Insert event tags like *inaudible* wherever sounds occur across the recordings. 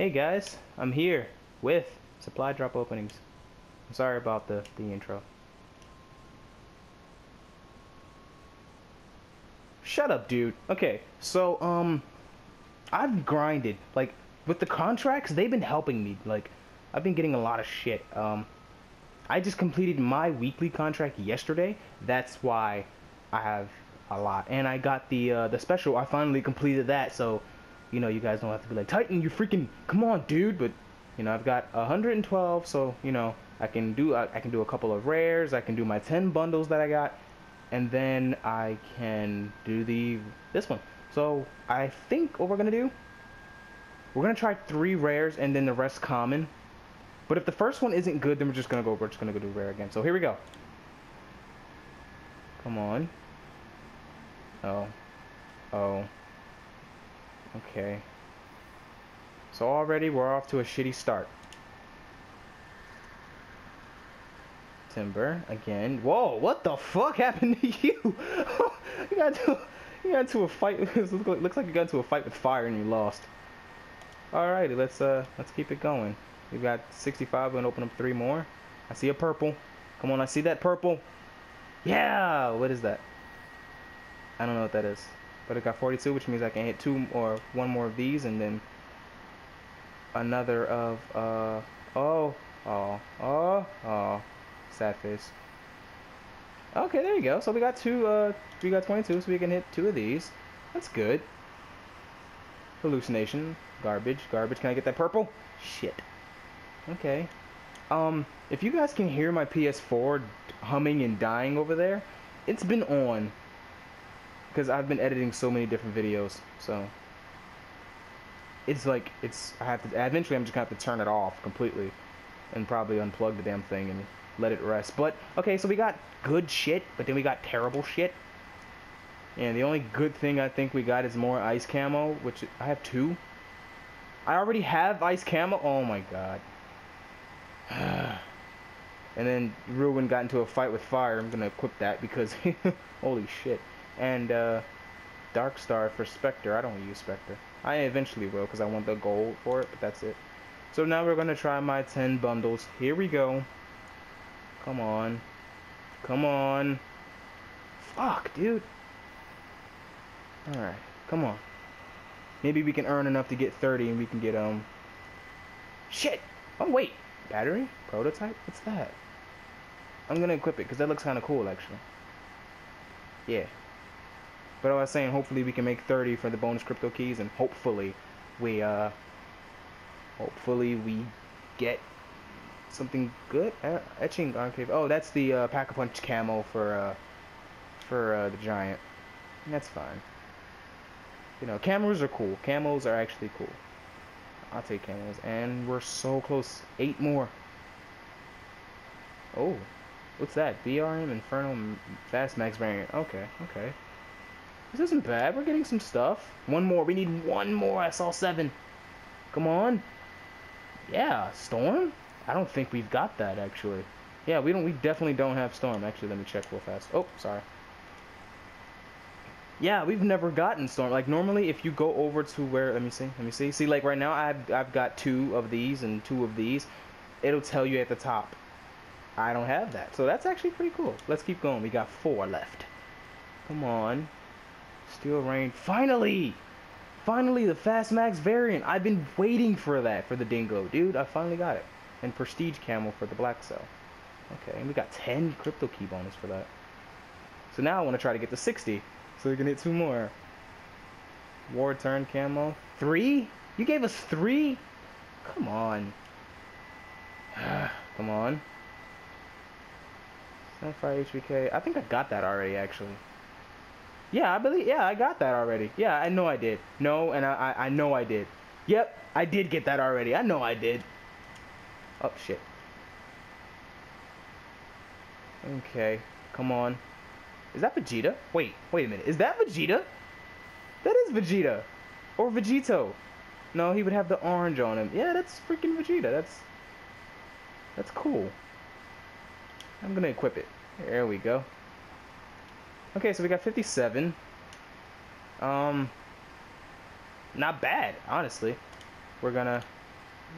Hey guys, I'm here with supply drop openings. I'm sorry about the, the intro. Shut up, dude. Okay, so, um, I've grinded. Like, with the contracts, they've been helping me. Like, I've been getting a lot of shit. Um, I just completed my weekly contract yesterday. That's why I have a lot. And I got the, uh, the special. I finally completed that, so you know, you guys don't have to be like, Titan, you freaking, come on, dude. But, you know, I've got 112, so, you know, I can do, I, I can do a couple of rares. I can do my 10 bundles that I got. And then I can do the, this one. So, I think what we're going to do, we're going to try three rares and then the rest common. But if the first one isn't good, then we're just going to go, we're just going to go do rare again. So, here we go. Come on. Oh. Oh. Okay. So already we're off to a shitty start. Timber again. Whoa! What the fuck happened to you? *laughs* you got to you got into a fight. *laughs* looks like you got into a fight with fire and you lost. Alrighty, let's uh let's keep it going. We've got 65. We're gonna open up three more. I see a purple. Come on, I see that purple. Yeah. What is that? I don't know what that is. But I got 42, which means I can hit two or one more of these, and then another of, uh, oh, oh, oh, oh, sad face. Okay, there you go. So we got two, uh, we got 22, so we can hit two of these. That's good. Hallucination, garbage, garbage. Can I get that purple? Shit. Okay. Um, if you guys can hear my PS4 humming and dying over there, it's been on because I've been editing so many different videos, so it's like it's I have to eventually I'm just gonna have to turn it off completely and probably unplug the damn thing and let it rest. But okay, so we got good shit, but then we got terrible shit. And the only good thing I think we got is more ice camo, which I have two. I already have ice camo. Oh my god. *sighs* and then Ruin got into a fight with fire. I'm gonna equip that because *laughs* holy shit and uh, Dark Star for Spectre. I don't use Spectre. I eventually will because I want the gold for it, but that's it. So now we're going to try my 10 bundles. Here we go. Come on. Come on. Fuck, dude. Alright, come on. Maybe we can earn enough to get 30 and we can get, um... Shit! Oh, wait. Battery? Prototype? What's that? I'm gonna equip it because that looks kind of cool, actually. Yeah. But I was saying, hopefully we can make 30 for the bonus crypto keys, and hopefully we, uh, hopefully we get something good. Uh, etching enclave. Oh, that's the uh, pack a punch camo for, uh, for uh, the giant. That's fine. You know, camos are cool. Camos are actually cool. I'll take camos. And we're so close. Eight more. Oh, what's that? BRM Inferno Fast Max variant. Okay, okay. This isn't bad. We're getting some stuff. One more. We need one more SL7. Come on. Yeah, Storm? I don't think we've got that, actually. Yeah, we don't. We definitely don't have Storm. Actually, let me check real fast. Oh, sorry. Yeah, we've never gotten Storm. Like, normally, if you go over to where... Let me see. Let me see. See, like, right now, I've, I've got two of these and two of these. It'll tell you at the top. I don't have that. So that's actually pretty cool. Let's keep going. We got four left. Come on. Steel Rain. Finally! Finally, the Fast Max variant. I've been waiting for that for the Dingo. Dude, I finally got it. And Prestige Camo for the Black Cell. Okay, and we got 10 Crypto Key bonus for that. So now I want to try to get to 60. So we can hit two more. War Turn Camo. Three? You gave us three? Come on. *sighs* Come on. 75 HBK. I think I got that already, actually. Yeah, I believe. Yeah, I got that already. Yeah, I know I did. No, and I, I, I know I did. Yep, I did get that already. I know I did. Oh shit. Okay, come on. Is that Vegeta? Wait, wait a minute. Is that Vegeta? That is Vegeta. Or Vegito. No, he would have the orange on him. Yeah, that's freaking Vegeta. That's that's cool. I'm gonna equip it. There we go. Okay, so we got 57. Um, not bad, honestly. We're gonna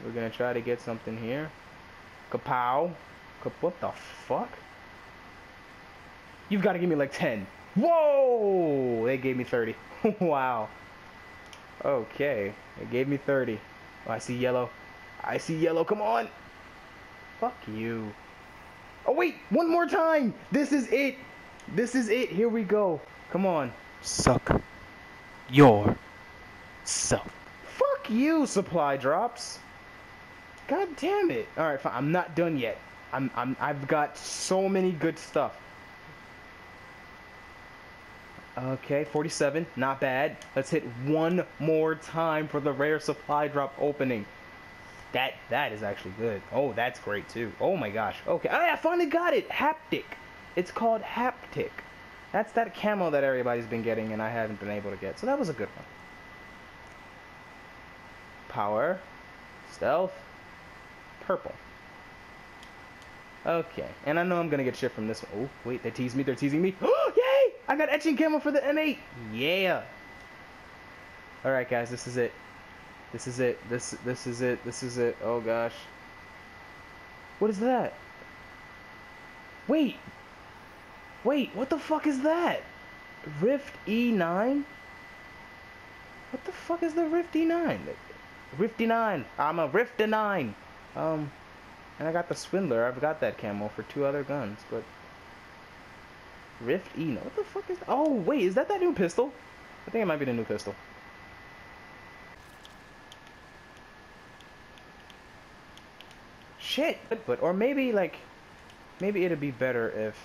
We're gonna try to get something here. Kapow. Kap what the fuck? You've got to give me like 10. Whoa! They gave me 30. *laughs* wow. Okay. They gave me 30. Oh, I see yellow. I see yellow. Come on. Fuck you. Oh, wait. One more time. This is it. This is it. Here we go. Come on. Suck your self. Fuck you, supply drops. God damn it. Alright, fine. I'm not done yet. I'm, I'm, I've got so many good stuff. Okay, 47. Not bad. Let's hit one more time for the rare supply drop opening. That that is actually good. Oh, that's great too. Oh my gosh. Okay, ah, I finally got it. Haptic. It's called haptic. That's that camo that everybody's been getting and I haven't been able to get. So that was a good one. Power. Stealth. Purple. Okay, and I know I'm gonna get shit from this one. Oh, wait, they teased me. They're teasing me. Oh, *gasps* yay! I got etching camo for the M8. Yeah. All right, guys, this is it. This is it. This this is it. This is it. Oh gosh. What is that? Wait. Wait, what the fuck is that? Rift E9? What the fuck is the Rift E9? Rift E9. I'm a Rift E9. Um, and I got the Swindler. I've got that camo for two other guns, but Rift E9. What the fuck is that? Oh, wait, is that that new pistol? I think it might be the new pistol. Shit! But, or maybe, like, maybe it'd be better if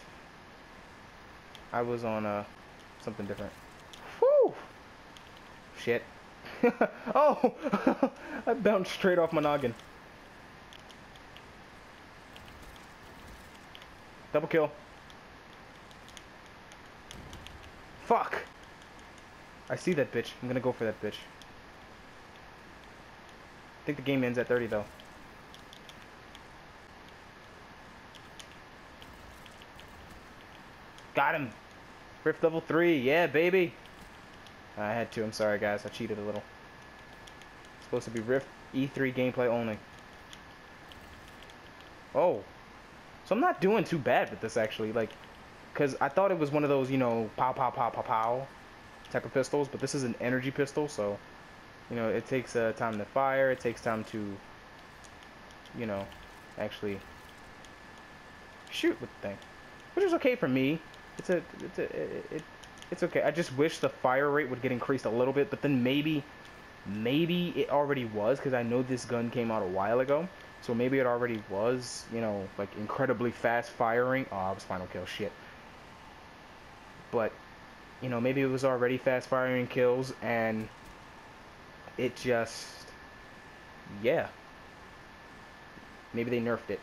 I was on, uh, something different. Whew! Shit. *laughs* oh! *laughs* I bounced straight off my noggin. Double kill. Fuck! I see that bitch. I'm gonna go for that bitch. I think the game ends at 30 though. Got him! Rift level 3, yeah baby! I had to, I'm sorry guys, I cheated a little. It's supposed to be Rift E3 gameplay only. Oh. So I'm not doing too bad with this actually, like because I thought it was one of those, you know, pow, pow, pow, pow, pow type of pistols, but this is an energy pistol, so, you know, it takes uh, time to fire, it takes time to, you know, actually shoot with the thing, which is okay for me. It's a, it's a, it, it, it's okay. I just wish the fire rate would get increased a little bit, but then maybe, maybe it already was, because I know this gun came out a while ago, so maybe it already was, you know, like incredibly fast firing. Oh, I was final kill. Shit but you know maybe it was already fast firing kills and it just yeah maybe they nerfed it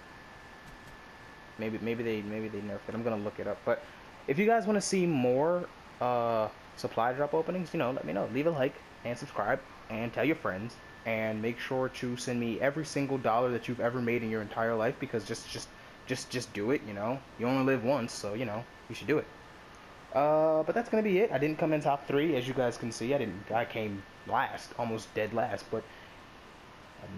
maybe maybe they maybe they nerfed it I'm gonna look it up but if you guys want to see more uh, supply drop openings you know let me know leave a like and subscribe and tell your friends and make sure to send me every single dollar that you've ever made in your entire life because just just just just do it you know you only live once so you know you should do it uh, but that's gonna be it. I didn't come in top three, as you guys can see. I didn't. I came last, almost dead last, but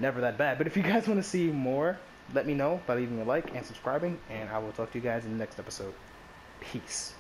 never that bad. But if you guys want to see more, let me know by leaving a like and subscribing, and I will talk to you guys in the next episode. Peace.